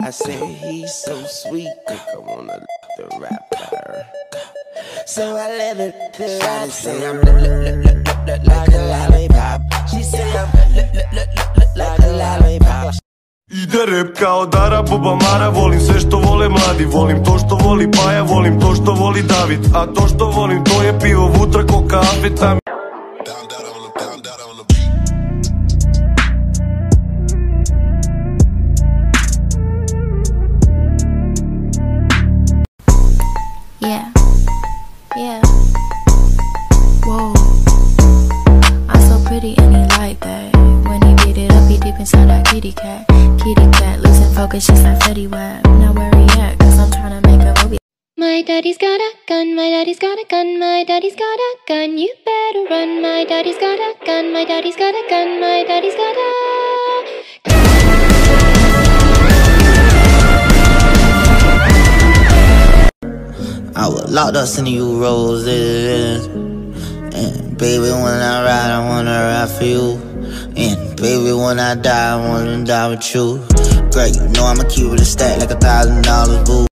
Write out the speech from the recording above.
I said he's so sweet, I wanna the rapper. So I let it. I say I'm the look, look, Ide rep kao Dara Volim sve što vole mladi Volim to što voli Paja Volim to što voli David A to što volim to je pivo Vutra ko kafe Tam Down, down on the, down, down on the beat. Yeah. Yeah. Whoa. I'm so pretty and he like that. When he beat it deep inside that kitty cat. Kitty cat losing focus just like Fetty Wap. Now where he at? Cause I'm trying to make a movie. My daddy's got a gun, my daddy's got a gun, my daddy's got a gun. You better run, my daddy's got a gun, my daddy's got a gun, my daddy's got a I was locked up sending you roses. And baby, when I ride, I wanna ride for you. Baby, when I die, I wanna die with you. Girl, you know I'ma keep it a stack like a thousand dollars, boo.